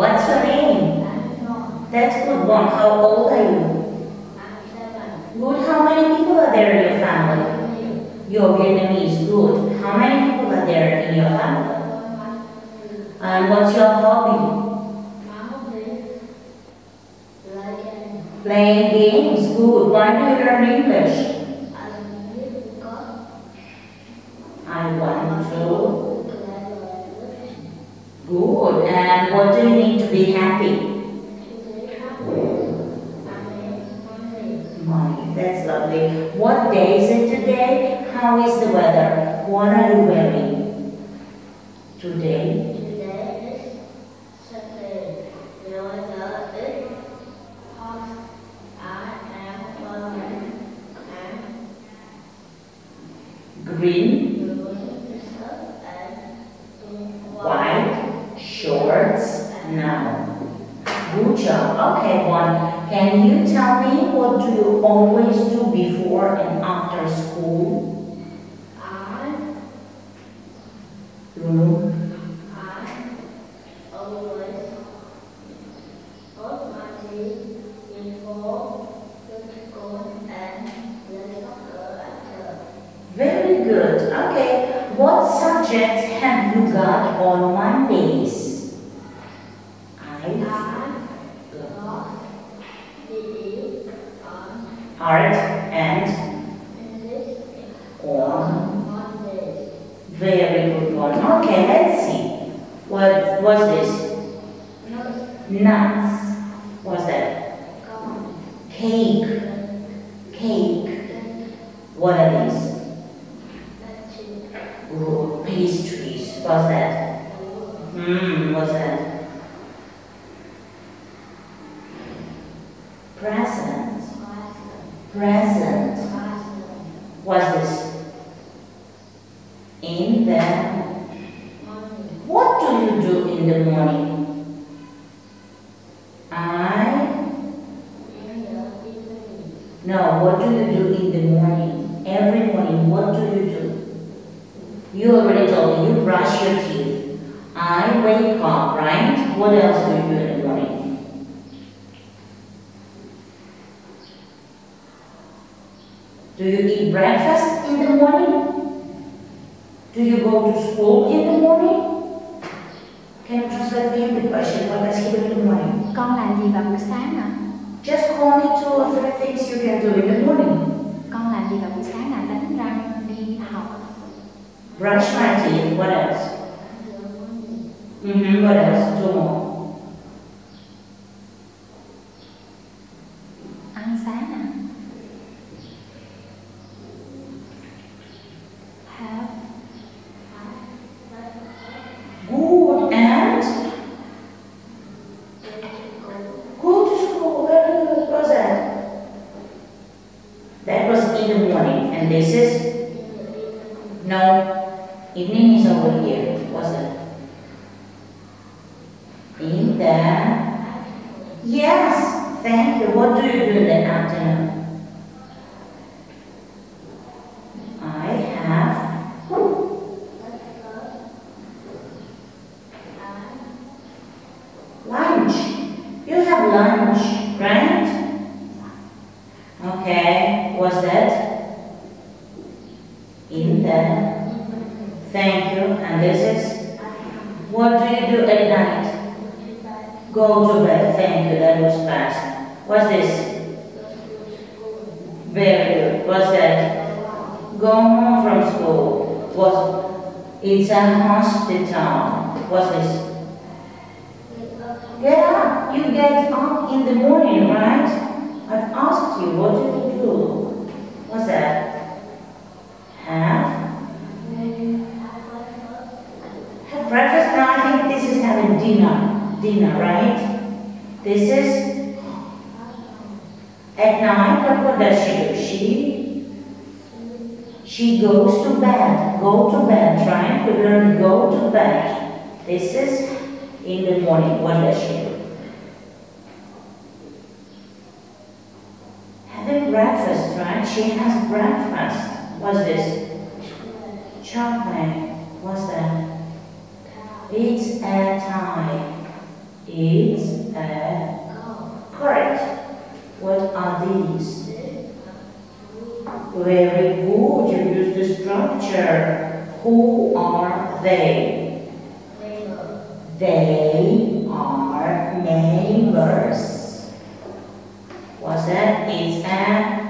What's your name? That's good one. How old are you? Good. How many people are there in your family? You're Vietnamese. Good. How many people are there in your family? And what's your hobby? Playing games. Good. Why do you learn English? I want to. Good. And what do you need to be happy? Money. That's lovely. What day is it today? How is the weather? What are you wearing today? Today is Saturday. The weather is. I am wearing green, Job. Okay, one. Can you tell me what do you always do before and after school? I. Mm. Very good. Okay. What subjects have you got on Mondays? Art and on. Very good one. Okay, let's see. What was this? Nuts. What's that? Cake. Cake. What are these? Ooh, pastries. What's that? Hmm, what's that? Present. Present. What's this? In the. What do you do in the morning? I. No, what do you do in the morning? Every morning, what do you do? You already told me you brush your teeth. I wake up, right? What else do you do in the morning? Do you eat breakfast in the morning? Do you go to school in the morning? Can you translate the question? What does he do in the morning? Con làm gì vào buổi sáng ạ? Just call me two or three things you can do in the morning. Con làm gì vào buổi sáng ạ? Đánh răng, đi học, Brush my teeth. What else? Mm-hmm. What else? Two more. And this is no. Evening is over here. What's that? In the yes. Thank you. What do you do in the afternoon? I have lunch. You have lunch, right? Okay. What's that? In the Thank you. And this is? What do you do at night? Go to bed. Thank you. That was fast. What's this? Very good. What's that? Go home from school. What? It's a hospital. What's this? Get up. You get up in the morning, right? I've asked you, what do you dinner. Right? This is at night. What, does she do? She she goes to bed. Go to bed. Trying to learn go to bed. This is in the morning. What does she do? Having breakfast, right? She has breakfast. What's this? Chocolate. What's that? It's a It's a correct. What are these? Very good. You use the structure. Who are they? They are neighbors. What's that? It's a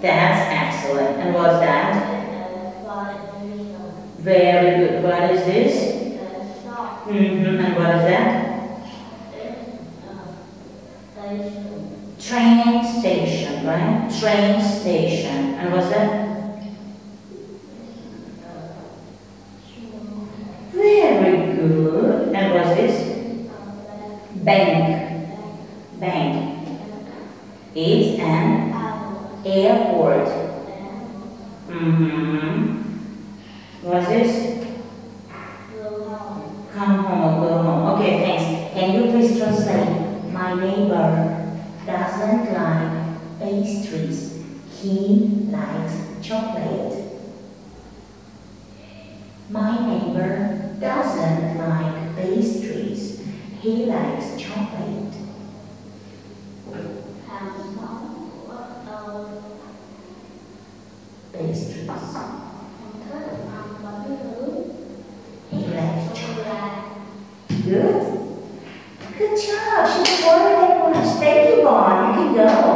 that's excellent. And what's that? Very good. What is this? Mm-hmm. And what is that? Train station, right? Train station. And what's that? Very good. And what's this? Bank. Bank. It's an airport. Mm-hmm. What's this? Come home go home. Okay, thanks. Can you please translate? My neighbor doesn't like pastries. He likes chocolate. My neighbor doesn't like pastries. He likes chocolate. Pastries. He likes chocolate. Good. 보면